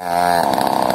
uh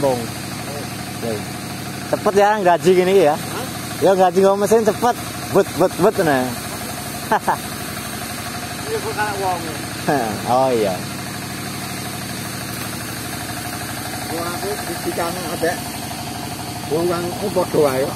Kampung. Cepet ya gaji gini ya. Ya gaji ngomong mesin cepet. Bet bet bet nah. Kalah wong. oh iya. Wong aku dikang ada. Wong wong padha wae.